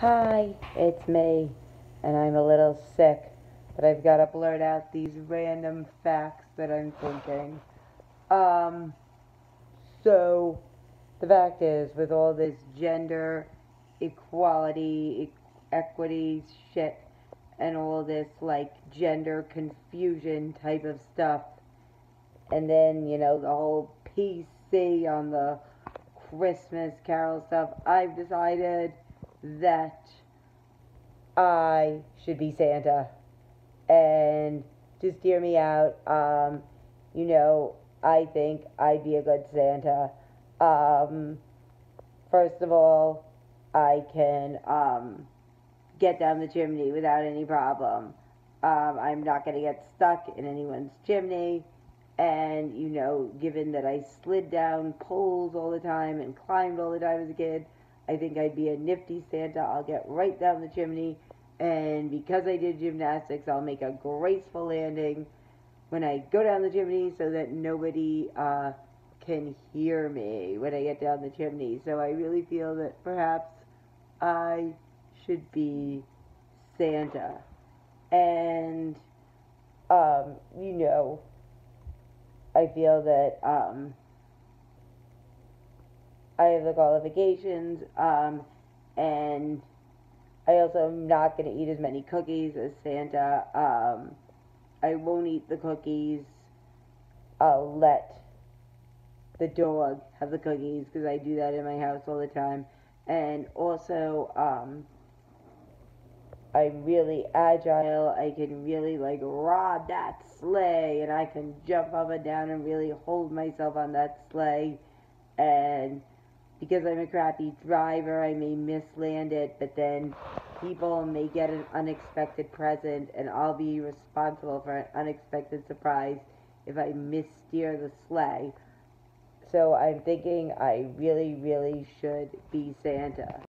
Hi, it's me, and I'm a little sick, but I've got to blurt out these random facts that I'm thinking. Um, so, the fact is, with all this gender equality, e- equity shit, and all this, like, gender confusion type of stuff, and then, you know, the whole PC on the Christmas Carol stuff, I've decided that I should be Santa. And just hear me out. Um, you know, I think I'd be a good Santa. Um, first of all, I can um, get down the chimney without any problem. Um, I'm not going to get stuck in anyone's chimney. And, you know, given that I slid down poles all the time and climbed all the time as a kid, I think I'd be a nifty Santa. I'll get right down the chimney. And because I did gymnastics, I'll make a graceful landing when I go down the chimney so that nobody uh, can hear me when I get down the chimney. So I really feel that perhaps I should be Santa. And, um, you know, I feel that um, I have the qualifications, um, and I also am not going to eat as many cookies as Santa. Um, I won't eat the cookies. I'll let the dog have the cookies because I do that in my house all the time. And also, um, I'm really agile. I can really like rob that sleigh and I can jump up and down and really hold myself on that sleigh. And because I'm a crappy driver, I may misland it, but then people may get an unexpected present and I'll be responsible for an unexpected surprise if I missteer the sleigh. So I'm thinking I really, really should be Santa.